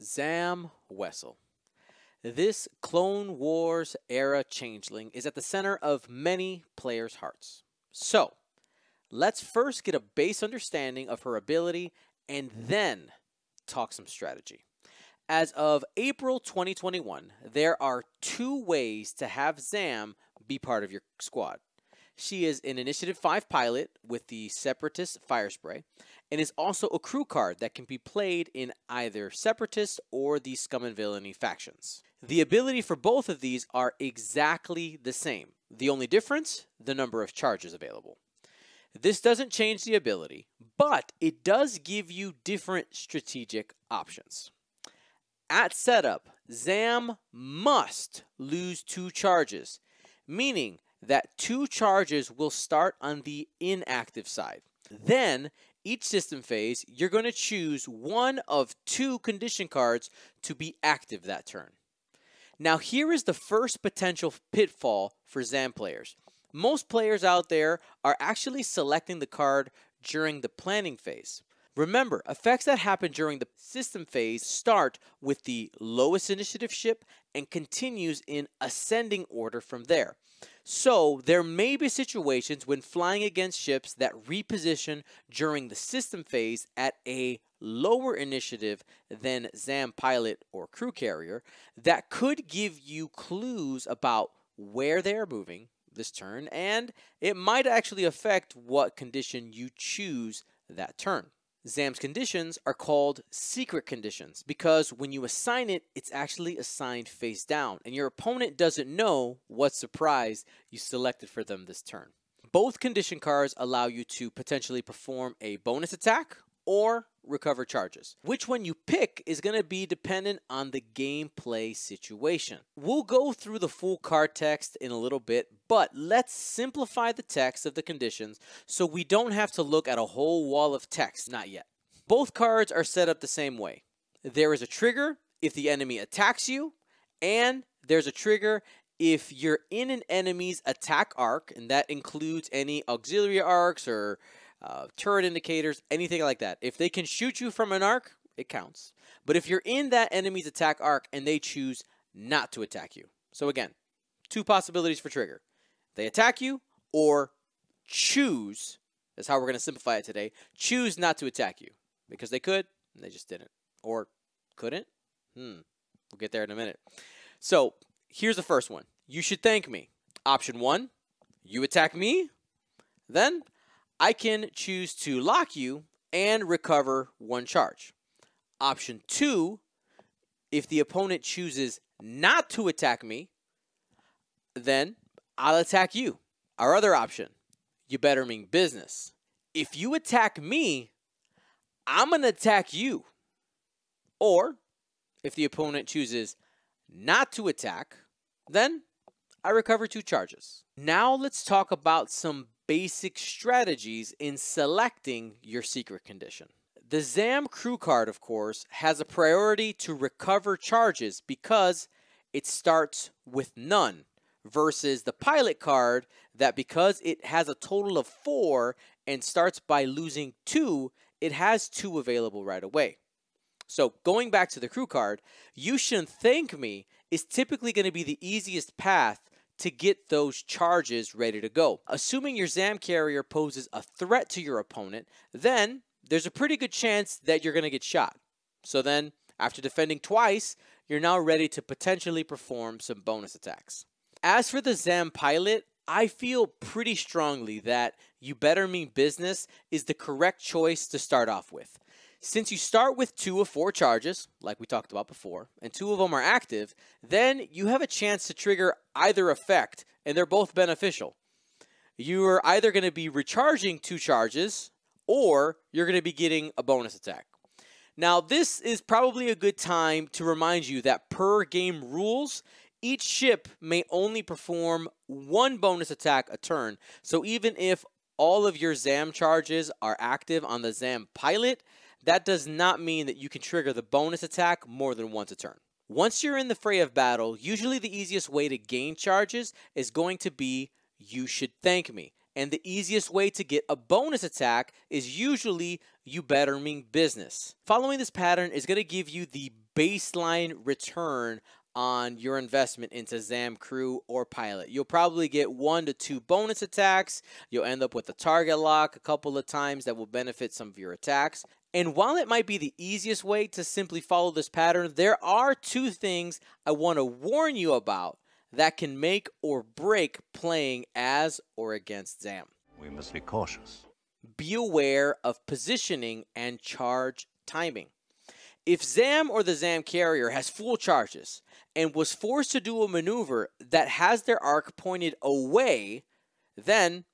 Zam Wesell. This Clone Wars era changeling is at the center of many players' hearts. So, let's first get a base understanding of her ability and then talk some strategy. As of April 2021, there are two ways to have Zam be part of your squad. She is an Initiative 5 pilot with the Separatist Firespray, and is also a crew card that can be played in either Separatist or the Scum and Villainy factions. The ability for both of these are exactly the same. The only difference, the number of charges available. This doesn't change the ability, but it does give you different strategic options. At setup, Zam must lose two charges, meaning that two charges will start on the inactive side. Then, each system phase, you're going to choose one of two condition cards to be active that turn. Now, here is the first potential pitfall for ZAM players. Most players out there are actually selecting the card during the planning phase. Remember, effects that happen during the system phase start with the lowest initiative ship and continues in ascending order from there. So, there may be situations when flying against ships that reposition during the system phase at a lower initiative than ZAM pilot or crew carrier that could give you clues about where they're moving this turn, and it might actually affect what condition you choose that turn. ZAM's conditions are called secret conditions because when you assign it, it's actually assigned face down, and your opponent doesn't know what surprise you selected for them this turn. Both condition cards allow you to potentially perform a bonus attack or recover charges. Which one you pick is going to be dependent on the gameplay situation. We'll go through the full card text in a little bit, but let's simplify the text of the conditions so we don't have to look at a whole wall of text, not yet. Both cards are set up the same way. There is a trigger if the enemy attacks you, and there's a trigger if you're in an enemy's attack arc, and that includes any auxiliary arcs or uh, turret indicators, anything like that. If they can shoot you from an arc, it counts. But if you're in that enemy's attack arc and they choose not to attack you. So again, two possibilities for trigger. They attack you or choose, that's how we're going to simplify it today, choose not to attack you. Because they could, and they just didn't. Or couldn't? Hmm. We'll get there in a minute. So here's the first one. You should thank me. Option one, you attack me. Then I can choose to lock you and recover one charge. Option two, if the opponent chooses not to attack me, then I'll attack you. Our other option, you better mean business. If you attack me, I'm going to attack you. Or if the opponent chooses not to attack, then I recover two charges. Now let's talk about some basic strategies in selecting your secret condition. The ZAM crew card, of course, has a priority to recover charges because it starts with none versus the pilot card that because it has a total of four and starts by losing two, it has two available right away. So going back to the crew card, you shouldn't thank me is typically going to be the easiest path to get those charges ready to go. Assuming your ZAM carrier poses a threat to your opponent, then there's a pretty good chance that you're going to get shot. So then, after defending twice, you're now ready to potentially perform some bonus attacks. As for the ZAM pilot, I feel pretty strongly that you better mean business is the correct choice to start off with. Since you start with two of four charges, like we talked about before, and two of them are active, then you have a chance to trigger either effect, and they're both beneficial. You are either going to be recharging two charges, or you're going to be getting a bonus attack. Now, this is probably a good time to remind you that per game rules, each ship may only perform one bonus attack a turn. So even if all of your ZAM charges are active on the ZAM pilot, that does not mean that you can trigger the bonus attack more than once a turn. Once you're in the fray of battle, usually the easiest way to gain charges is going to be you should thank me. And the easiest way to get a bonus attack is usually you better mean business. Following this pattern is going to give you the baseline return on your investment into Zam Crew or Pilot. You'll probably get one to two bonus attacks. You'll end up with a target lock a couple of times that will benefit some of your attacks. And while it might be the easiest way to simply follow this pattern, there are two things I want to warn you about that can make or break playing as or against Zam. We must be cautious. Be aware of positioning and charge timing. If Zam or the Zam carrier has full charges and was forced to do a maneuver that has their arc pointed away, then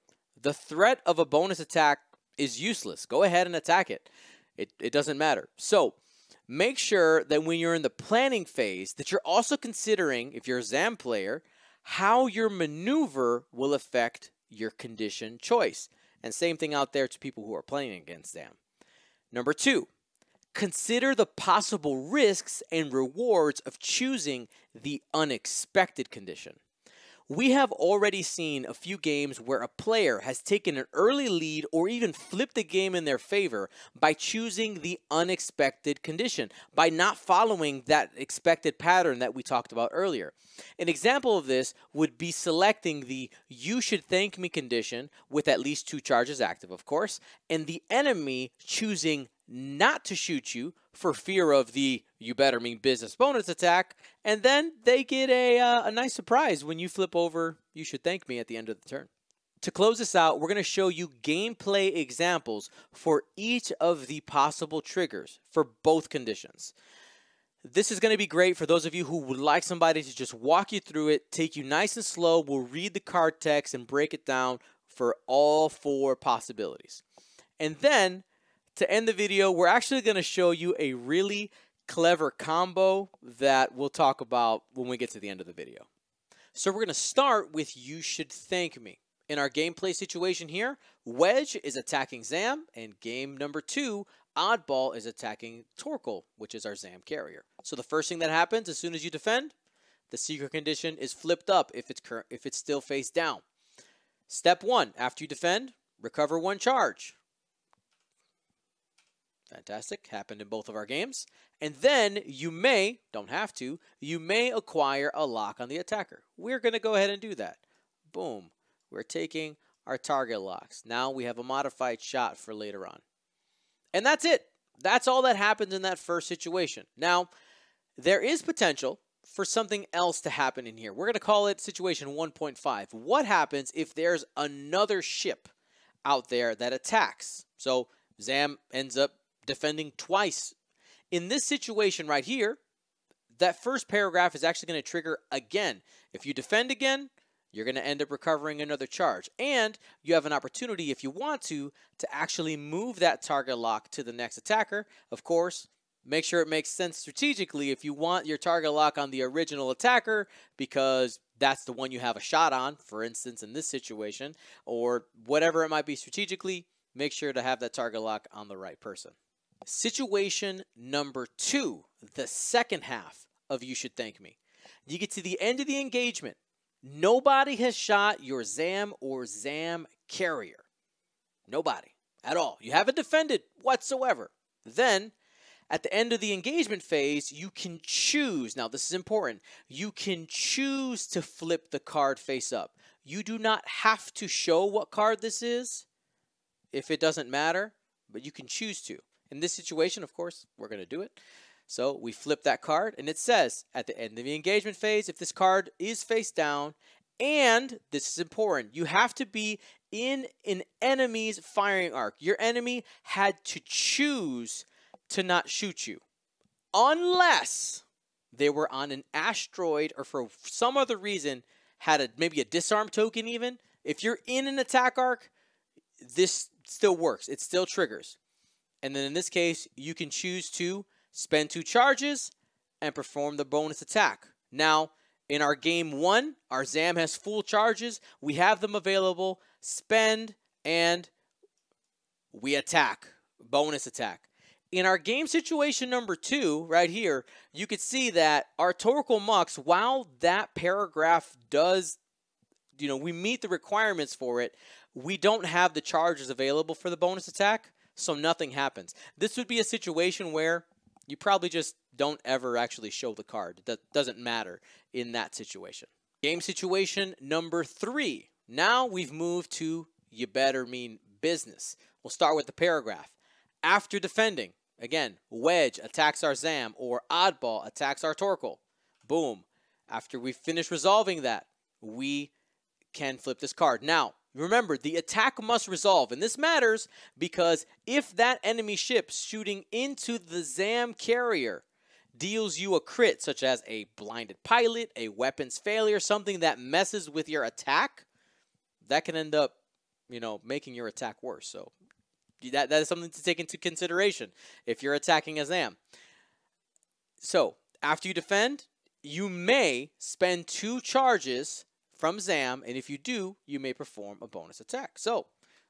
the threat of a bonus attack is useless. Go ahead and attack it. It, it doesn't matter. So make sure that when you're in the planning phase that you're also considering, if you're a Zam player, how your maneuver will affect your condition choice. And same thing out there to people who are playing against Zam. Number two, Consider the possible risks and rewards of choosing the unexpected condition. We have already seen a few games where a player has taken an early lead or even flipped the game in their favor by choosing the unexpected condition, by not following that expected pattern that we talked about earlier. An example of this would be selecting the you should thank me condition with at least two charges active, of course, and the enemy choosing not to shoot you for fear of the you better mean business bonus attack, and then they get a, uh, a nice surprise when you flip over you should thank me at the end of the turn. To close this out, we're going to show you gameplay examples for each of the possible triggers for both conditions. This is going to be great for those of you who would like somebody to just walk you through it, take you nice and slow. We'll read the card text and break it down for all four possibilities. And then to end the video, we're actually going to show you a really clever combo that we'll talk about when we get to the end of the video. So we're going to start with You Should Thank Me. In our gameplay situation here, Wedge is attacking Zam, and game number two, Oddball is attacking Torkil, which is our Zam carrier. So the first thing that happens as soon as you defend, the secret condition is flipped up if it's if it's still face down. Step one, after you defend, recover one charge. Fantastic. Happened in both of our games. And then you may, don't have to, you may acquire a lock on the attacker. We're going to go ahead and do that. Boom. We're taking our target locks. Now we have a modified shot for later on. And that's it. That's all that happens in that first situation. Now, there is potential for something else to happen in here. We're going to call it situation 1.5. What happens if there's another ship out there that attacks? So Zam ends up defending twice. In this situation right here, that first paragraph is actually going to trigger again. If you defend again, you're going to end up recovering another charge. And you have an opportunity, if you want to, to actually move that target lock to the next attacker. Of course, make sure it makes sense strategically if you want your target lock on the original attacker because that's the one you have a shot on, for instance, in this situation, or whatever it might be strategically, make sure to have that target lock on the right person. Situation number two, the second half of You Should Thank Me. You get to the end of the engagement. Nobody has shot your ZAM or ZAM carrier. Nobody at all. You haven't defended whatsoever. Then, at the end of the engagement phase, you can choose. Now, this is important. You can choose to flip the card face up. You do not have to show what card this is if it doesn't matter, but you can choose to. In this situation, of course, we're going to do it. So we flip that card, and it says at the end of the engagement phase, if this card is face down, and this is important, you have to be in an enemy's firing arc. Your enemy had to choose to not shoot you, unless they were on an asteroid or for some other reason had a maybe a disarm token even. If you're in an attack arc, this still works. It still triggers. And then in this case, you can choose to spend two charges and perform the bonus attack. Now, in our game one, our ZAM has full charges. We have them available. Spend and we attack. Bonus attack. In our game situation number two, right here, you could see that our Torkil Mux, while that paragraph does, you know, we meet the requirements for it, we don't have the charges available for the bonus attack so nothing happens. This would be a situation where you probably just don't ever actually show the card. That doesn't matter in that situation. Game situation number three. Now we've moved to you better mean business. We'll start with the paragraph. After defending, again, wedge attacks our Zam or oddball attacks our Torkil. Boom. After we finish resolving that, we can flip this card. Now, remember, the attack must resolve, and this matters because if that enemy ship shooting into the Zam carrier deals you a crit, such as a blinded pilot, a weapons failure, something that messes with your attack, that can end up, you know, making your attack worse. So that, that is something to take into consideration if you're attacking a Zam. So after you defend, you may spend two charges from Zam, and if you do, you may perform a bonus attack. So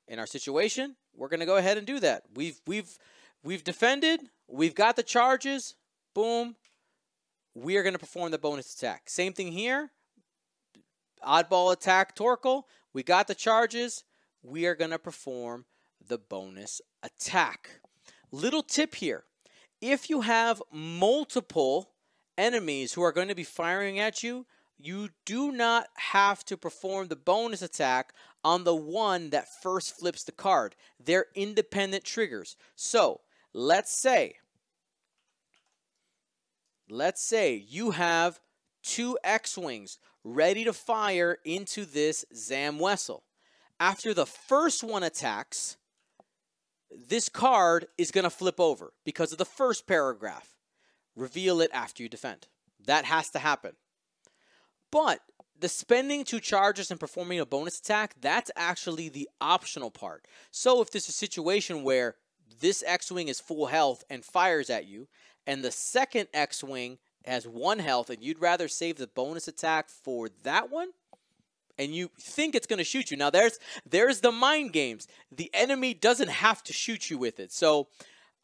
in our situation, we're going to go ahead and do that. We've we've we've defended, we've got the charges, boom. We are going to perform the bonus attack. Same thing here. Oddball attack Torkil. We got the charges. We are going to perform the bonus attack. Little tip here. If you have multiple enemies who are going to be firing at you, you do not have to perform the bonus attack on the one that first flips the card. They're independent triggers. So, let's say, let's say you have two X-Wings ready to fire into this Zam Wesell. After the first one attacks, this card is going to flip over because of the first paragraph. Reveal it after you defend. That has to happen. But the spending two charges and performing a bonus attack, that's actually the optional part. So if there's a situation where this X-Wing is full health and fires at you, and the second X-Wing has one health and you'd rather save the bonus attack for that one and you think it's going to shoot you. Now there's there's the mind games. The enemy doesn't have to shoot you with it. So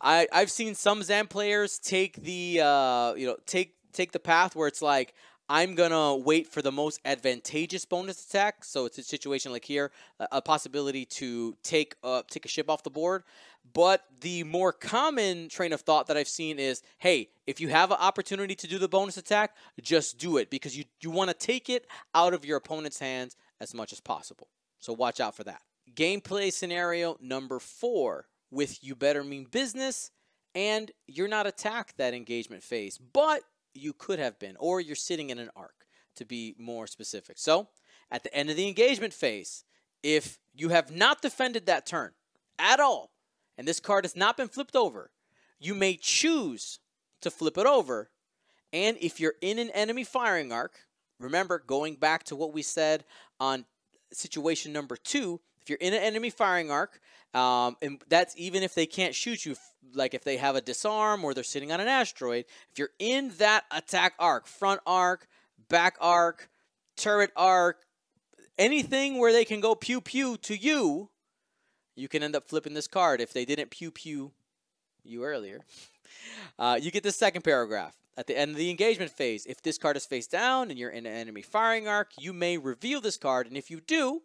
i i've seen some zam players take the uh you know take take the path where it's like I'm gonna wait for the most advantageous bonus attack. So it's a situation like here, a possibility to take uh, take a ship off the board. But the more common train of thought that I've seen is, hey, if you have an opportunity to do the bonus attack, just do it because you, you want to take it out of your opponent's hands as much as possible. So watch out for that. Gameplay scenario number four with you better mean business and you're not attacked that engagement phase, but you could have been, or you're sitting in an arc to be more specific. So at the end of the engagement phase, if you have not defended that turn at all, and this card has not been flipped over, you may choose to flip it over. And if you're in an enemy firing arc, remember going back to what we said on situation number two, if you're in an enemy firing arc, um, and that's even if they can't shoot you, like if they have a disarm or they're sitting on an asteroid, if you're in that attack arc, front arc, back arc, turret arc, anything where they can go pew pew to you, you can end up flipping this card if they didn't pew pew you earlier. Uh, you get the second paragraph. At the end of the engagement phase, if this card is face down and you're in an enemy firing arc, you may reveal this card, and if you do,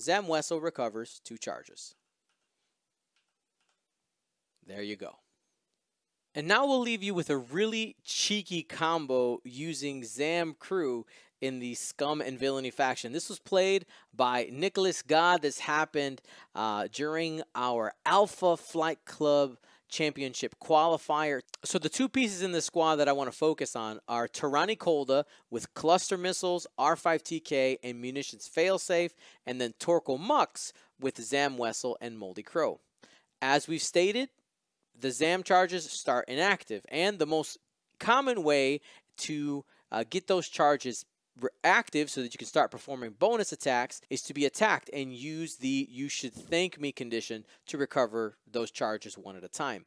Zam Wesell recovers two charges. There you go. And now we'll leave you with a really cheeky combo using Zam Crew in the Scum and Villainy faction. This was played by Nicholas God. This happened uh, during our Alpha Flight Club Championship qualifier. So the two pieces in the squad that I want to focus on are T'Rani Kolda with cluster missiles, R5TK, and munitions failsafe, and then Torkil Mux with Zam Wesell and Moldy Crow. As we've stated, the ZAM charges start inactive, and the most common way to uh, get those charges active so that you can start performing bonus attacks is to be attacked and use the you should thank me condition to recover those charges one at a time.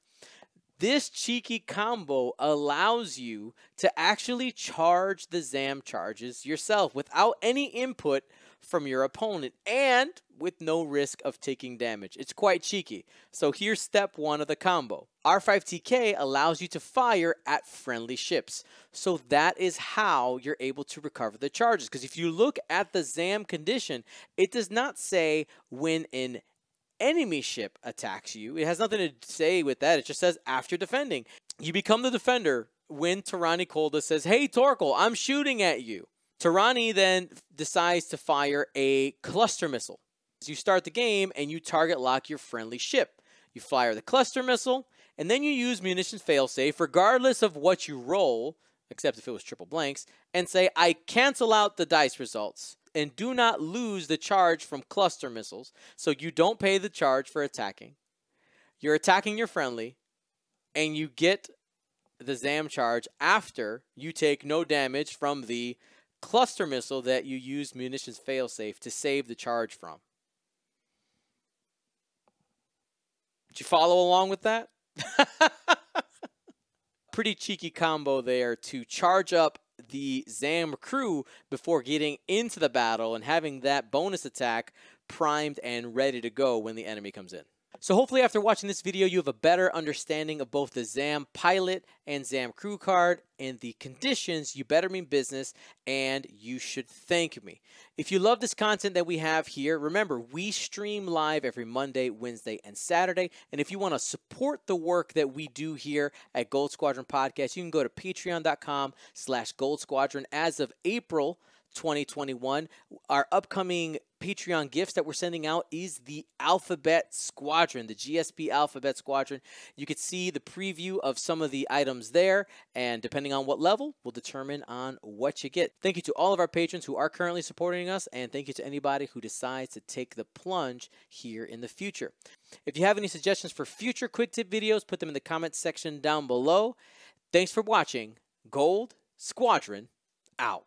This cheeky combo allows you to actually charge the ZAM charges yourself without any input from your opponent and with no risk of taking damage. It's quite cheeky. So here's step one of the combo. R5TK allows you to fire at friendly ships. So that is how you're able to recover the charges. Because if you look at the ZAM condition, it does not say when an enemy ship attacks you. It has nothing to say with that. It just says after defending. You become the defender when T'Rani Kolda says, Hey, Torkil, I'm shooting at you. T'Rani then decides to fire a cluster missile. So you start the game and you target lock your friendly ship. You fire the cluster missile, and then you use munitions failsafe, regardless of what you roll, except if it was triple blanks, and say, I cancel out the dice results and do not lose the charge from cluster missiles, so you don't pay the charge for attacking. You're attacking your friendly, and you get the ZAM charge after you take no damage from the cluster missile that you used munitions failsafe to save the charge from. Did you follow along with that? Pretty cheeky combo there to charge up the ZAM crew before getting into the battle and having that bonus attack primed and ready to go when the enemy comes in. So hopefully after watching this video, you have a better understanding of both the ZAM pilot and ZAM crew card and the conditions you better mean business and you should thank me. If you love this content that we have here, remember we stream live every Monday, Wednesday, and Saturday. And if you want to support the work that we do here at Gold Squadron Podcast, you can go to patreon.com slash gold squadron as of April 2021. Our upcoming Patreon gifts that we're sending out is the Alphabet Squadron, the GSP Alphabet Squadron. You can see the preview of some of the items there, and depending on what level, will determine on what you get. Thank you to all of our patrons who are currently supporting us, and thank you to anybody who decides to take the plunge here in the future. If you have any suggestions for future quick tip videos, put them in the comments section down below. Thanks for watching. Gold Squadron out.